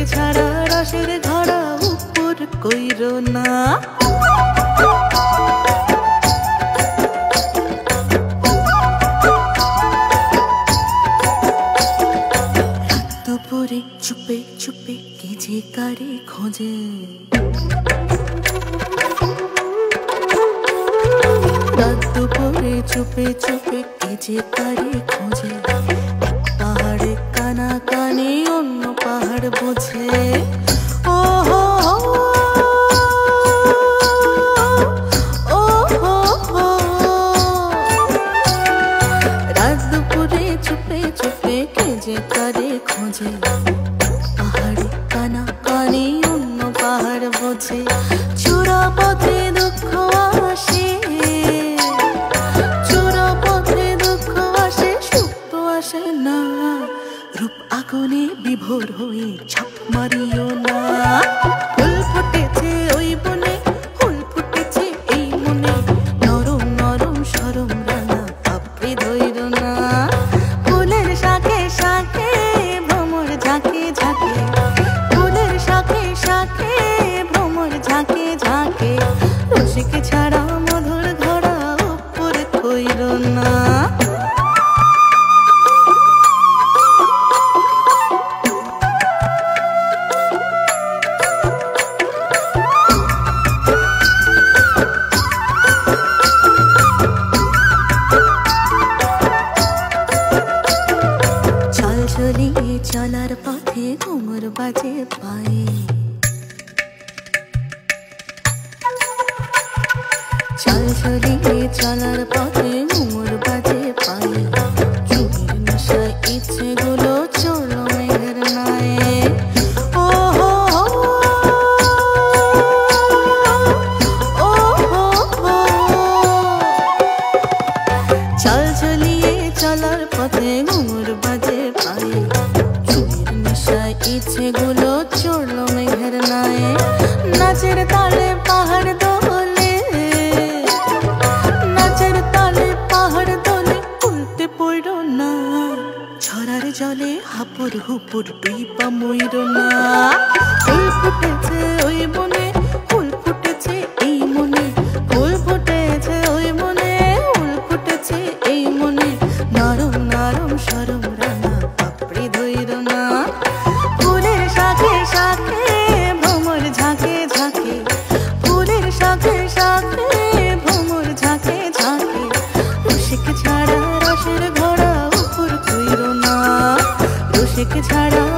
রসিক ছাড়া রসের ধরা উপর কইর না। দুপুরে চুপে চুপে কে যে কারে খোঁজে। রাত দুপুরে চুপে চুপে কে যে কারে খোঁজে। খোঁজে পাহাড়ে কানা কানে অন্য পাহাড় বোঝে। চূড়া পথে দুঃখ আসে। চূড়া পথে দুঃখ আসে সুখ আসে না। রূপ আগুনে বিভোর হয়ে ছাপ মারিও না। ফুল ফুটেছে ওই বনে। চলিয়ে চলার পথে ঘুমর বাজে পায়ে। চল চলিয়ে চলার পথে ঘুমর পাহাড় পাহাড় না। ছড়ার জলে হাপুর হুপুর ডুইপা ময়ূর না। ফুটেছে ওই বনে রসিক ছাড়া রসের ঘোড়া উপর কইর না। রসিক ছাড়া